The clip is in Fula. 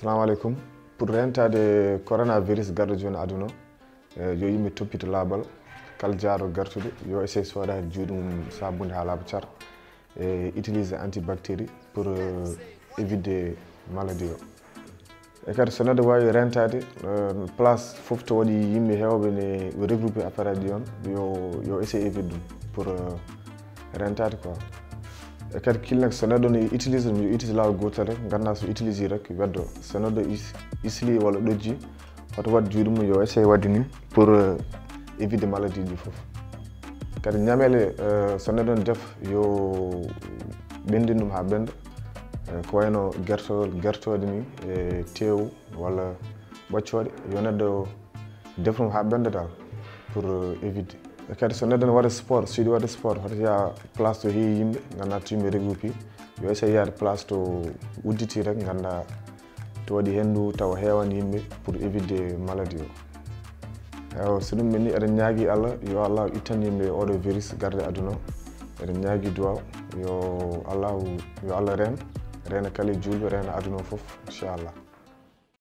assalamu aleykum pour rentade coronavirus garɗo joni aduna e, yo yimɓe toppito laaɓal kala jaaro gartude yo essaye sooda hen juuɗe mum sabunde ha laaɓa car e utilise antibactérie pour e, évide maladie o. E kadi so neɗɗo wawi rentade e, place foof to waɗi yimɓe hewɓe ne regroupé appareil ɗi on yo yo essaye évide ɗum pour rentade quoi. e kadi killnek so neɗɗo ne utilise ɗum yo utilise lawol gootel rek ganda so utilise rek weddo so neɗɗo isli walla ɗojji hoto wat juuɗe mum yo essaye wadde ni pour euh, évide maladie ji fof kadi ñamele euh, so neɗɗo ne def yo ɓendin ɗum ha ɓenda e ko wayno gertol gertoɗe ni e teew walla ɓaccoɗe yo neɗɗo def ɗum ha ɓenda dal pour euh, évide kadi so neɗɗo ne waɗa sport so yiɗi waɗa sport. Hoto yaa place to heewi yimɓe ganda to yimɓe regroupi yo essaye yaade place to udditi rek ganda to waɗi henndu tawa heewani yimɓe pour évide maladie o eyo so ɗum ɓenni eɗen ñaagui allah yo allah ittan yimɓe oɗo virus garde aduna o eɗen ñaagui duwaw yo allahu yo allah reen reena kala e julɓe reena aduna o inchallah